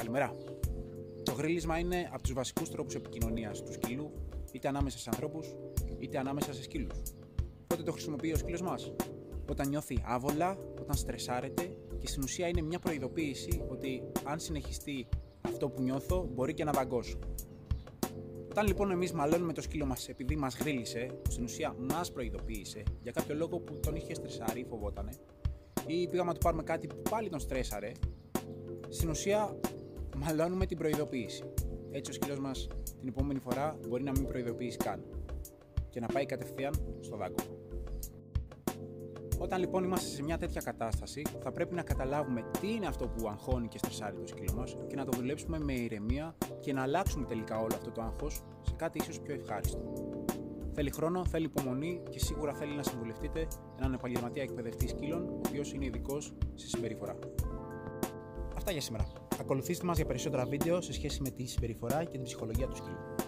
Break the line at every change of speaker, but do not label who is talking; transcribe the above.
Καλημέρα. Το γρίλισμα είναι από τους βασικούς τρόπους επικοινωνίας του σκύλου, είτε ανάμεσα σε ανθρώπους, είτε ανάμεσα σε σκύλους. Πότε το χρησιμοποιεί ο σκύλος μας, όταν νιώθει άβολα, όταν στρεσάρεται και στην ουσία είναι μια προειδοποίηση ότι αν συνεχιστεί αυτό που νιώθω, μπορεί και να δαγκώσω. Όταν λοιπόν εμείς μαλώνουμε το σκύλο μας επειδή μας γρίλησε, στην ουσία μας προειδοποίησε για κάποιο λόγο που τον είχε στρεσάρει ή φοβότανε, ή πήγαμε να του πάρουμε κάτι που πάλι τον στρέσαρε, στην ουσία μαλώνουμε την προειδοποίηση. Έτσι ο σκύλος μας την επόμενη φορά μπορεί να μην προειδοποιήσει καν και να πάει κατευθείαν στο δάγκο. Όταν λοιπόν είμαστε σε μια τέτοια κατάσταση, θα πρέπει να καταλάβουμε τι είναι αυτό που αγχώνει και στρεσάρει το σκύλο μας και να το δουλέψουμε με ηρεμία και να αλλάξουμε τελικά όλο αυτό το άγχος σε κάτι ίσως πιο ευχάριστο. Θέλει χρόνο, θέλει υπομονή και σίγουρα θέλει να συμβουλευτείτε έναν επαγγελματία εκπαιδευτή σκύλων, ο οποίος είναι ειδικός στη συμπεριφορά. Αυτά για σήμερα. Ακολουθήστε μας για περισσότερα βίντεο σε σχέση με τη συμπεριφορά και την ψυχολογία του σκύλου.